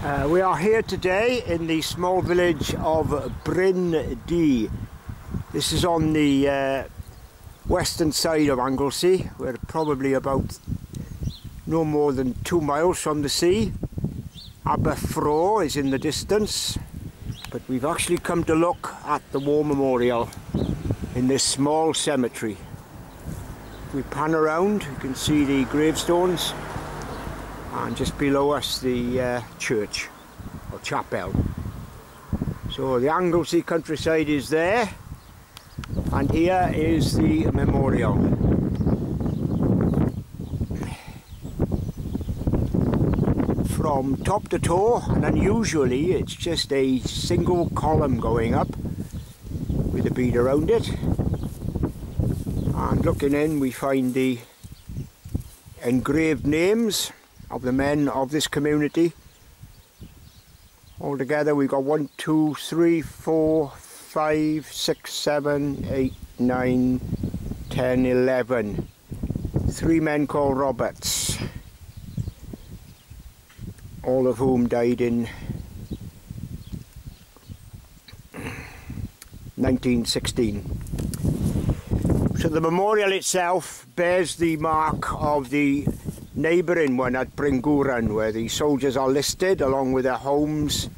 Uh, we are here today in the small village of Bryn Du. This is on the uh, western side of Anglesey. We're probably about no more than two miles from the sea. Aberffraw is in the distance, but we've actually come to look at the War Memorial in this small cemetery. If we pan around, you can see the gravestones and just below us the uh, church or chapel. So the Anglesey countryside is there and here is the memorial. From top to toe and unusually it's just a single column going up with a bead around it and looking in we find the engraved names of the men of this community. Altogether we've got one, two, three, four, five, six, seven, eight, nine, ten, eleven. Three men called Roberts. All of whom died in 1916. So the memorial itself bears the mark of the neighbouring one at Bryngwran where the soldiers are listed along with their homes,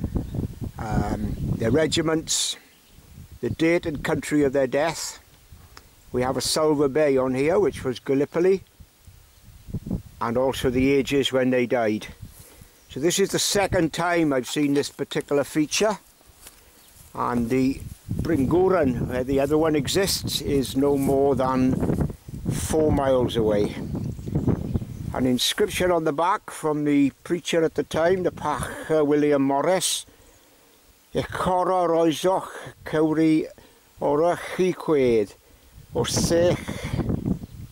um, their regiments, the date and country of their death. We have a Suvla Bay on here which was Gallipoli and also the ages when they died. So this is the second time I've seen this particular feature and the Bryngwran where the other one exists is no more than four miles away an inscription on the back from the preacher at the time, the Pach uh, William Morris. E coro roesoch cywri o'r chi cwed, o'r sech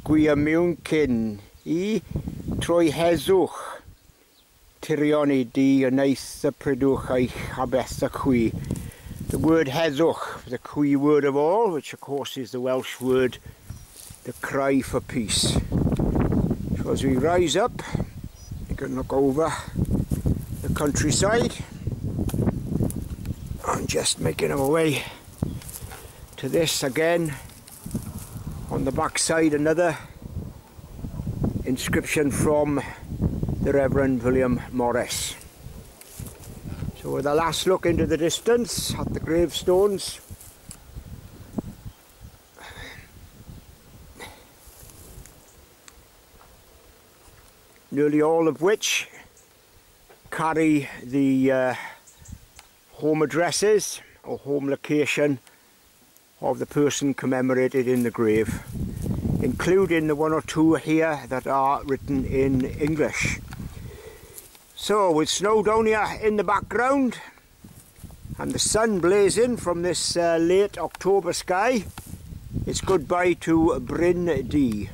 gwy ymwn cyn i troi heswch tirion i di y neith y prydwch eich habeth y cwy. The word heswch, the cwy word of all, which of course is the Welsh word, the cry for peace. So as we rise up, you can look over the countryside I'm just making our way to this again on the back side another inscription from the Reverend William Morris. So with a last look into the distance at the gravestones nearly all of which carry the uh, home addresses or home location of the person commemorated in the grave including the one or two here that are written in English. So with Snowdonia in the background and the sun blazing from this uh, late October sky it's goodbye to Bryn Du.